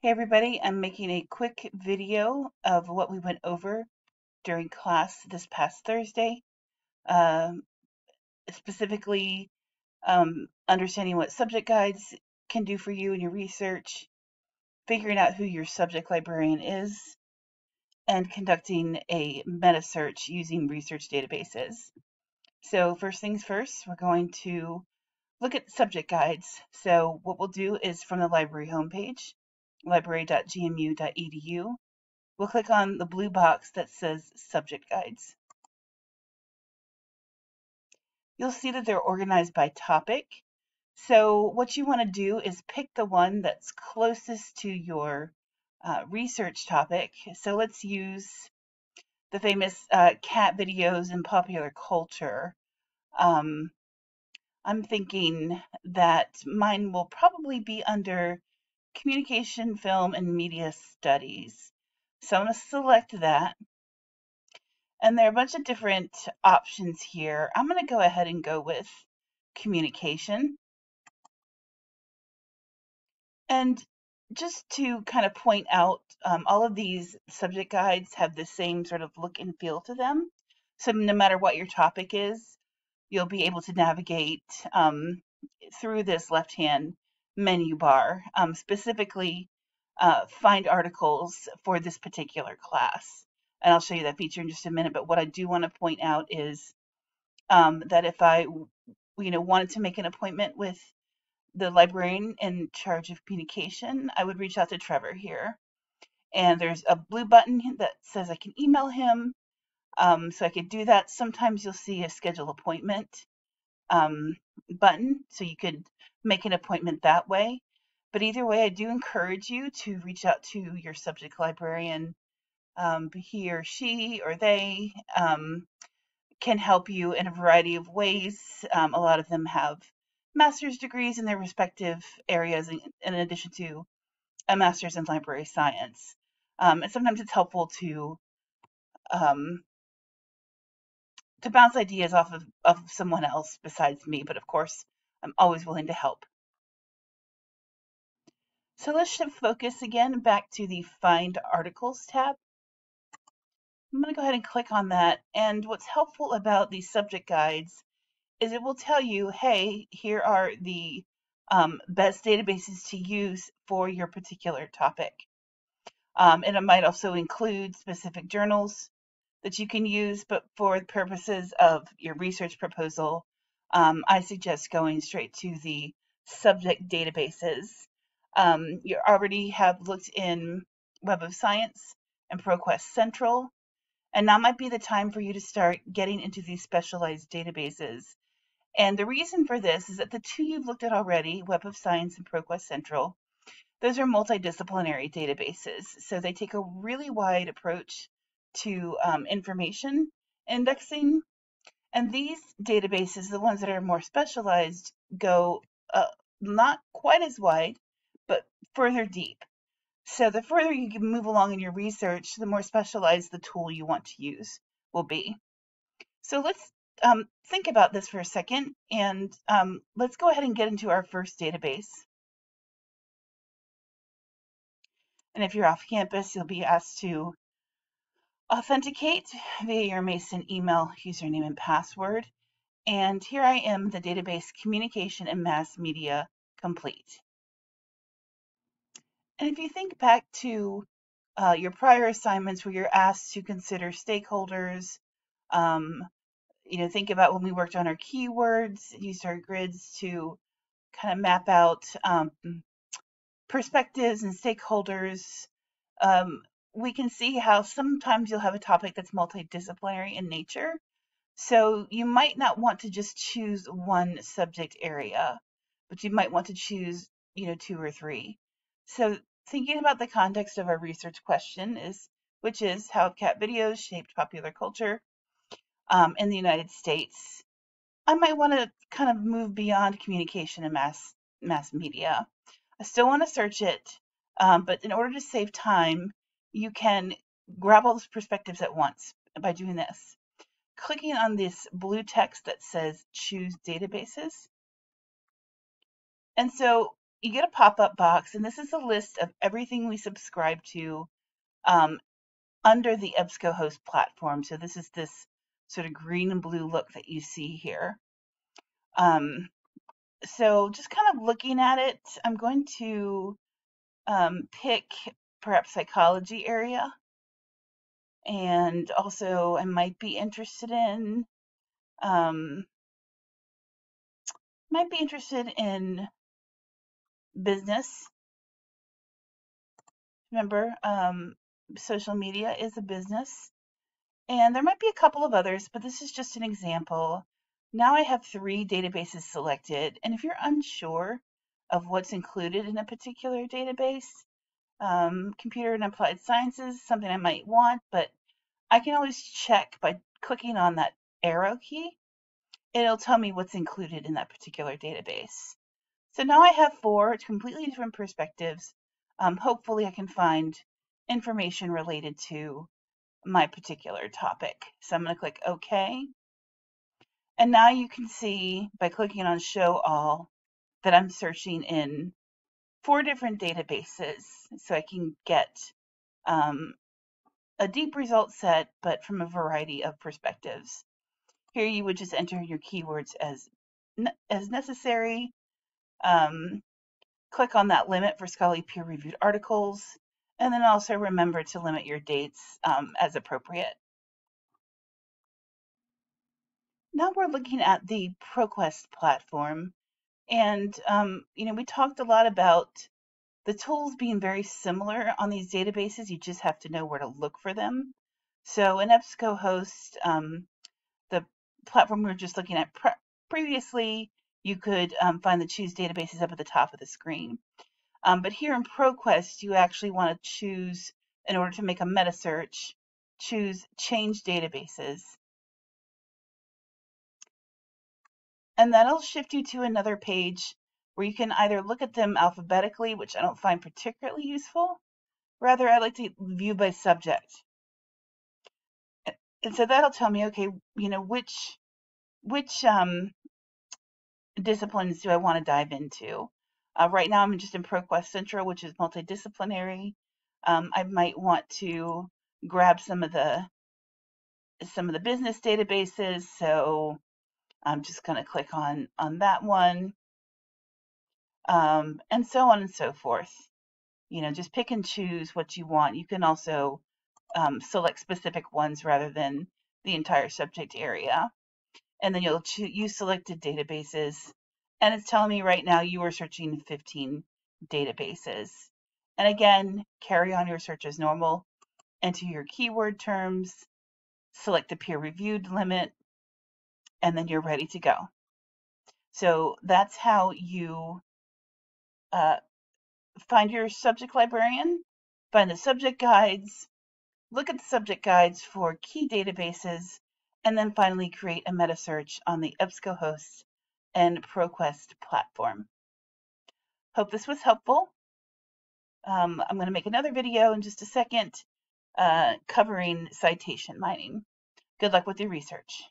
Hey everybody, I'm making a quick video of what we went over during class this past Thursday, um, specifically um, understanding what subject guides can do for you in your research, figuring out who your subject librarian is, and conducting a meta search using research databases. So first things first, we're going to look at subject guides. So what we'll do is from the library homepage, library.gmu.edu. We'll click on the blue box that says Subject Guides. You'll see that they're organized by topic. So what you want to do is pick the one that's closest to your uh, research topic. So let's use the famous uh, cat videos in popular culture. Um, I'm thinking that mine will probably be under Communication, Film, and Media Studies. So I'm going to select that. And there are a bunch of different options here. I'm going to go ahead and go with communication. And just to kind of point out, um, all of these subject guides have the same sort of look and feel to them. So no matter what your topic is, you'll be able to navigate um, through this left-hand menu bar, um, specifically uh, find articles for this particular class. And I'll show you that feature in just a minute. But what I do want to point out is um, that if I, you know, wanted to make an appointment with the librarian in charge of communication, I would reach out to Trevor here. And there's a blue button that says I can email him. Um, so I could do that. Sometimes you'll see a schedule appointment um, button, so you could make an appointment that way. But either way, I do encourage you to reach out to your subject librarian. Um, he or she or they um, can help you in a variety of ways. Um, a lot of them have master's degrees in their respective areas, in, in addition to a master's in library science. Um, and sometimes it's helpful to um, to bounce ideas off of, of someone else besides me, but of course, I'm always willing to help. So let's shift focus again back to the Find Articles tab. I'm going to go ahead and click on that. And what's helpful about these subject guides is it will tell you, hey, here are the um, best databases to use for your particular topic. Um, and it might also include specific journals that you can use, but for the purposes of your research proposal, um, I suggest going straight to the subject databases um, you already have looked in Web of Science and ProQuest Central, and now might be the time for you to start getting into these specialized databases. And the reason for this is that the two you've looked at already, Web of Science and ProQuest Central, those are multidisciplinary databases. So they take a really wide approach to um, information indexing. And these databases, the ones that are more specialized, go uh, not quite as wide, but further deep. So the further you can move along in your research, the more specialized the tool you want to use will be. So let's um, think about this for a second and um, let's go ahead and get into our first database. And if you're off campus, you'll be asked to authenticate via your Mason email username and password. And here I am, the database Communication and Mass Media Complete. And if you think back to uh, your prior assignments where you're asked to consider stakeholders, um, you know, think about when we worked on our keywords, used our grids to kind of map out um, perspectives and stakeholders. Um, we can see how sometimes you'll have a topic that's multidisciplinary in nature. So you might not want to just choose one subject area, but you might want to choose, you know, two or three. So thinking about the context of our research question is, which is how cat videos shaped popular culture um, in the United States? I might want to kind of move beyond communication and mass mass media. I still want to search it, um, but in order to save time, you can grab all those perspectives at once by doing this. Clicking on this blue text that says choose databases. And so you get a pop-up box, and this is a list of everything we subscribe to um, under the EBSCOhost platform. So this is this sort of green and blue look that you see here. Um, so just kind of looking at it, I'm going to um, pick perhaps psychology area. And also I might be interested in, um, might be interested in business. Remember, um, social media is a business. And there might be a couple of others, but this is just an example. Now I have three databases selected. And if you're unsure of what's included in a particular database, um, computer and applied sciences, something I might want, but I can always check by clicking on that arrow key. It'll tell me what's included in that particular database. So now I have four completely different perspectives. Um, hopefully I can find information related to my particular topic. So I'm going to click OK. And now you can see by clicking on Show All that I'm searching in four different databases so I can get um, a deep result set, but from a variety of perspectives. Here you would just enter your keywords as, as necessary. Um, click on that limit for scholarly peer-reviewed articles, and then also remember to limit your dates um, as appropriate. Now we're looking at the ProQuest platform. And, um, you know, we talked a lot about the tools being very similar on these databases. You just have to know where to look for them. So in EBSCOhost, um, the platform we were just looking at pre previously, you could um, find the choose databases up at the top of the screen. Um, but here in ProQuest, you actually want to choose, in order to make a meta search, choose change databases. And that'll shift you to another page where you can either look at them alphabetically, which I don't find particularly useful. Rather, I like to view by subject. And so that'll tell me, okay, you know, which which um, disciplines do I want to dive into? Uh, right now, I'm just in ProQuest Central, which is multidisciplinary. Um, I might want to grab some of the some of the business databases, so I'm just going to click on on that one um, and so on and so forth. You know, just pick and choose what you want. You can also um, select specific ones rather than the entire subject area. And then you'll use selected databases. And it's telling me right now you are searching 15 databases. And again, carry on your search as normal. Enter your keyword terms, select the peer reviewed limit, and then you're ready to go. So that's how you uh, find your subject librarian, find the subject guides, look at the subject guides for key databases, and then finally create a meta search on the EBSCOhost and ProQuest platform. Hope this was helpful. Um, I'm going to make another video in just a second uh, covering citation mining. Good luck with your research.